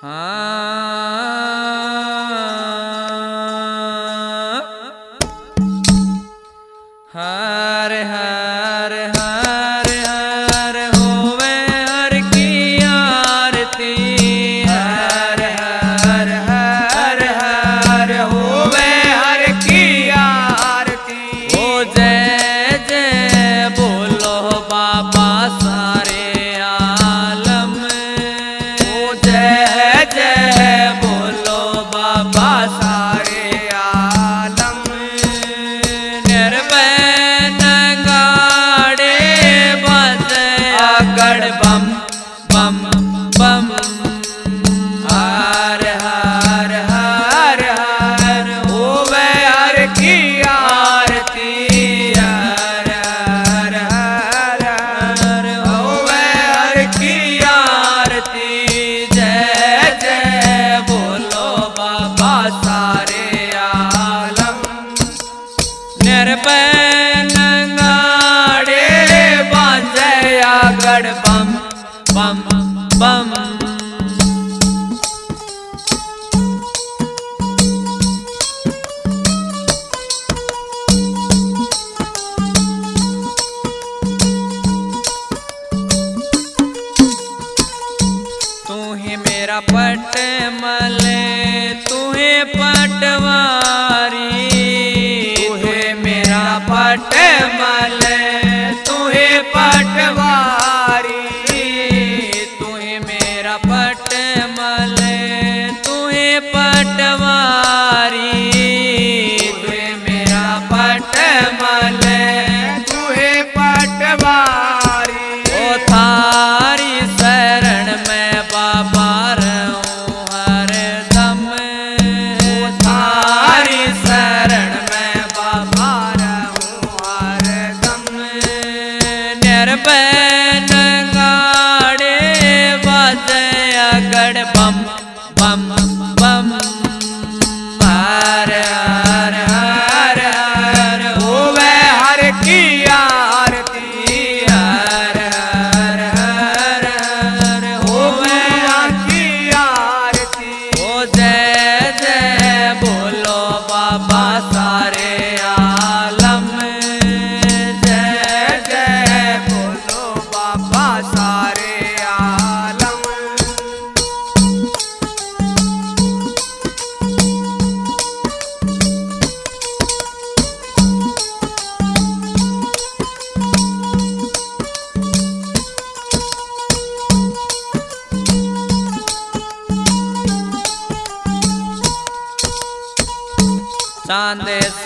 啊。गड़ बम बम। बम बम बम तू ही मेरा पट fé.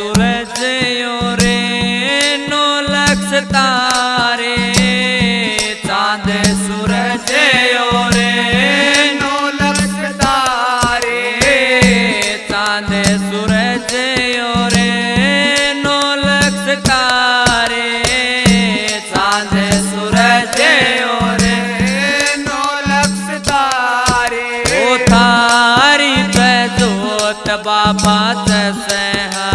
सूरज रे नो लक्ष्यता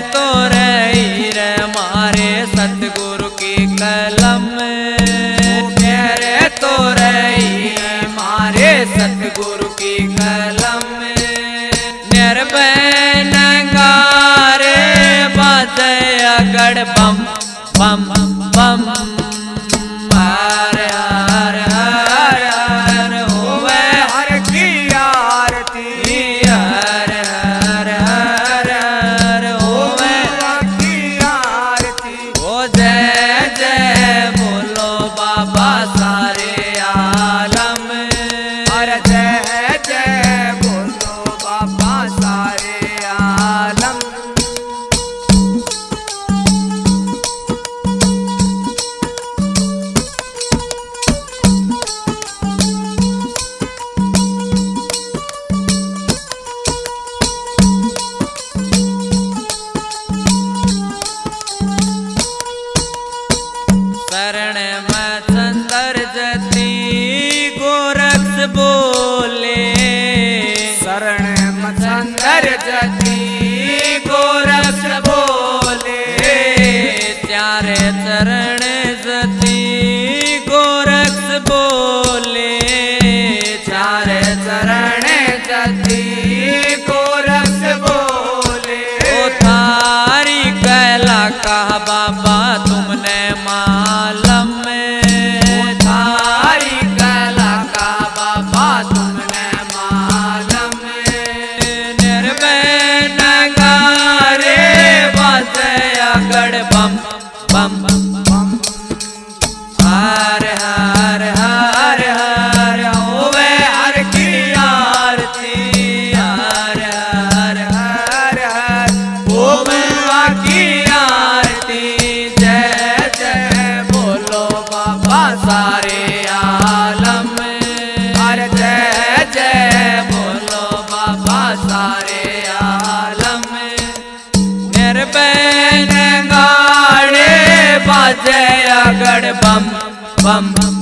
तो मारे सतगुरु की कलम। रे तो रही रे मारे सतगुरु की कलम। निर्भय नगारे बज अगड़ बम बम। सुंदर जती। bum bum bum.